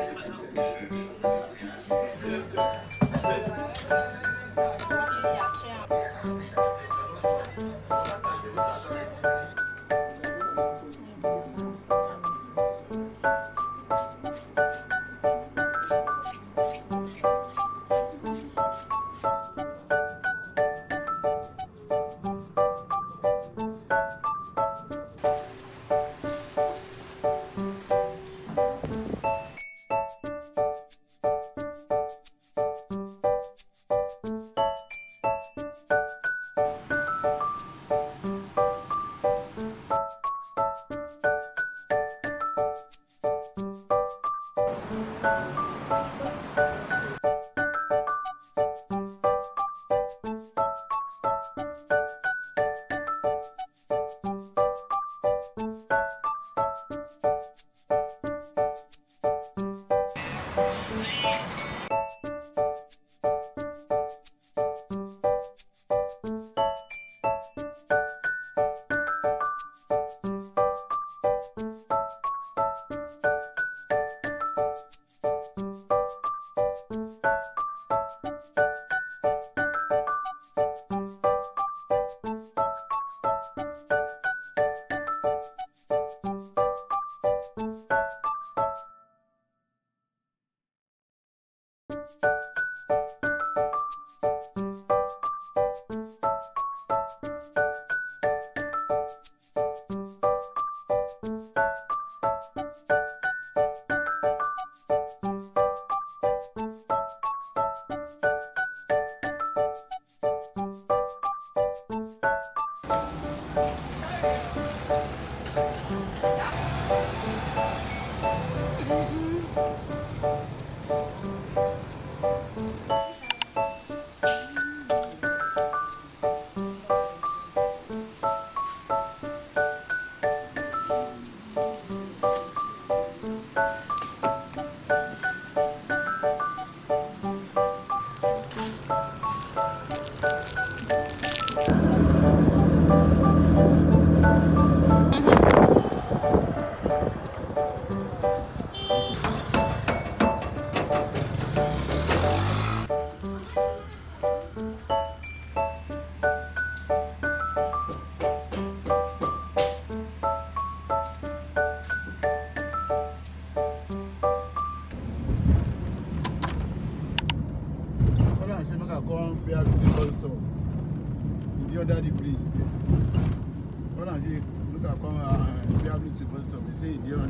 すいません。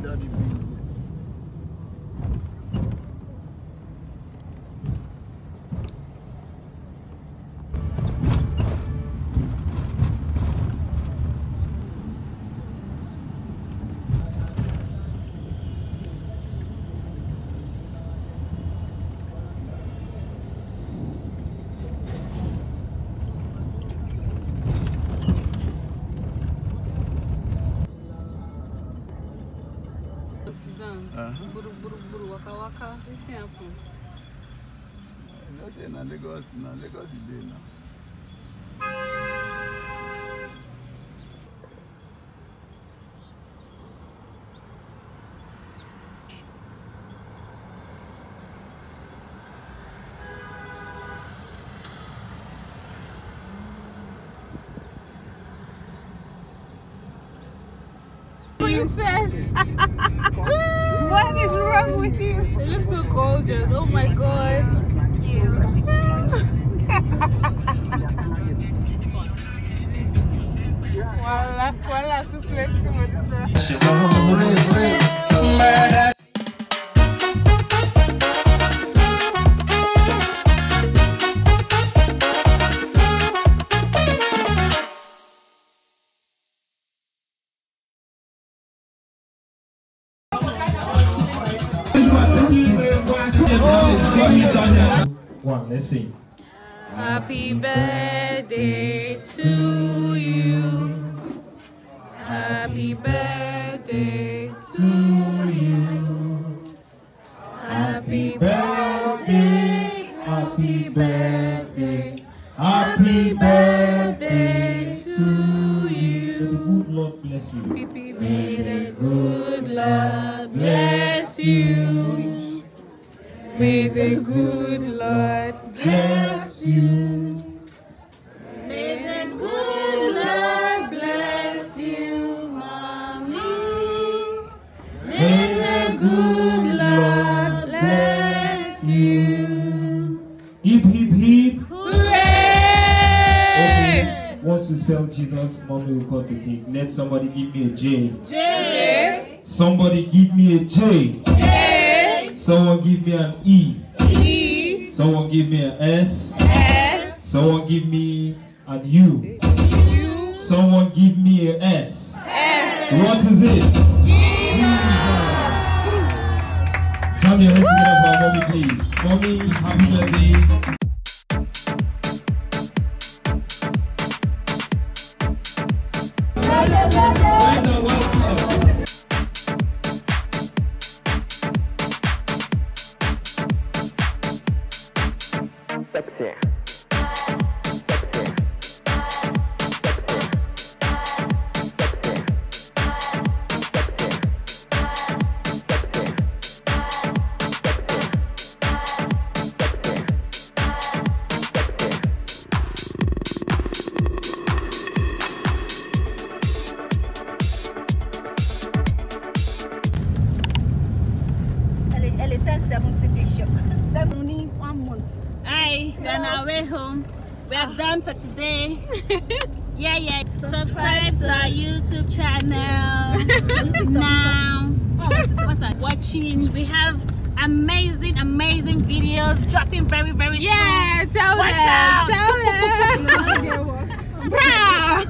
Say Uh-huh. Buru, buru, buru, waka, waka. Wetin happen? You know, say na Lagos, na Lagos e dey now. Princess! what is wrong with you? It looks so gorgeous. Oh my god. Voila, voila, let's sing. Happy birthday to you. Happy birthday to you. Happy birthday, happy birthday, happy birthday to you. May the good Lord bless you. May the good Lord bless you. May the good Lord bless you. May the good Lord bless you, mommy. May the good Lord bless you. Hip, hip, hip. Hooray! Okay. Once we spell Jesus, mommy will cut the cake. Let somebody give me a J. J. Somebody give me a J. J. Someone give me an E. Someone give me an S. S. Someone give me an U. U. Someone give me an S. S. What is it? Jesus. Come your hands together for mommy, please. Mommy, happy birthday. Well done, We are done for today. Yeah, yeah. Subscribe, Subscribe to our YouTube channel now. Oh, What's that? Watching. We have amazing, amazing videos dropping very, very Yeah, soon. Yeah, tell Watch them. out. Tell them. Bra.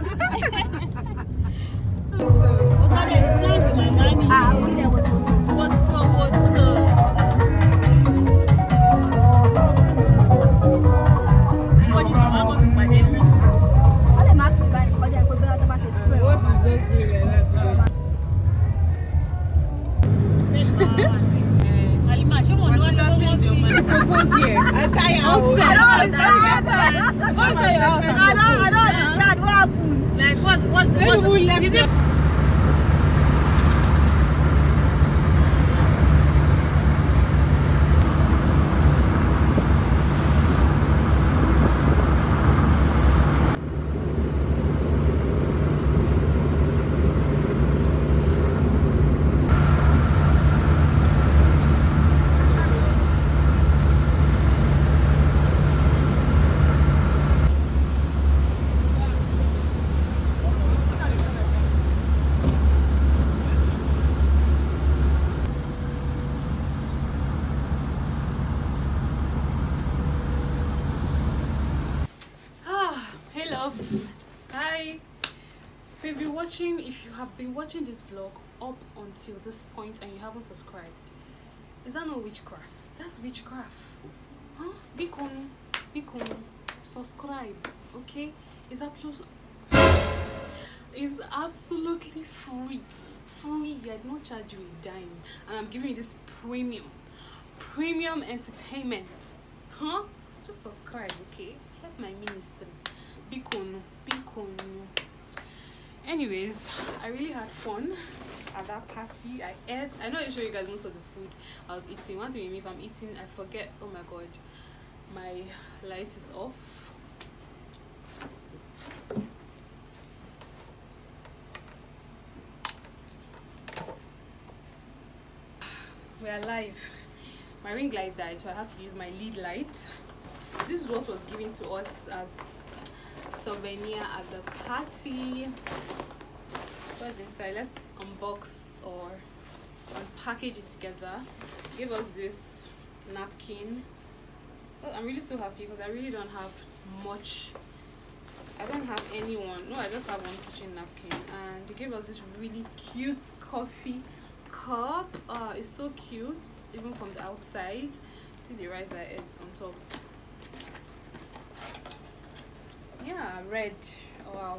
Hi so if you're watching if you have been watching this vlog up until this point and you haven't subscribed is that not witchcraft? That's witchcraft. Huh? Bikon bikon subscribe okay? Is absolutely is absolutely free. Free i did not charge you a dime. And i'm giving you this premium premium entertainment. Huh? Just subscribe okay? Help my ministry bikon bikon anyways i really had fun at that party. I ate i know i show you guys most of the food. I was eating one thing if i'm eating i forget oh my god my light is off. We're live my ring light died so i had to use my LED light. This is what was given to us as souvenir at the party. What's inside let's unbox or unpackage it together. Give us this napkin. Oh, i'm really so happy because i really don't have much. I don't have anyone. No i just have one kitchen napkin. And they gave us this really cute coffee cup. Uh it's so cute even from the outside. See the rice that it's on top yeah red. Oh, wow.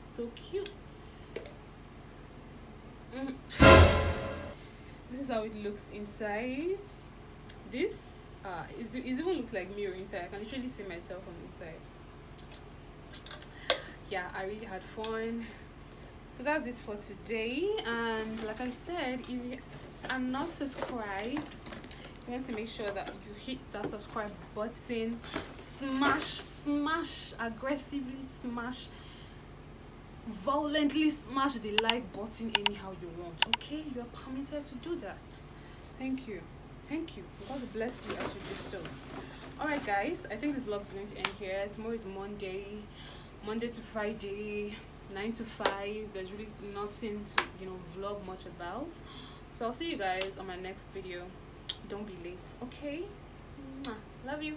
So cute. Mm. this is how it looks inside. This uh it, it even looks like mirror inside? I can literally see myself on the inside. Yeah i really had fun. So that's it for today. And like i said if you are not subscribed you want to make sure that you hit that subscribe button. Smash smash aggressively smash violently smash the like button anyhow you want okay? You are permitted to do that. Thank you. Thank you. God bless you as you do so. All right guys i think this vlog is going to end here. Tomorrow is monday. Monday to friday nine to five. There's really nothing to you know vlog much about. So i'll see you guys on my next video. Don't be late okay? Love you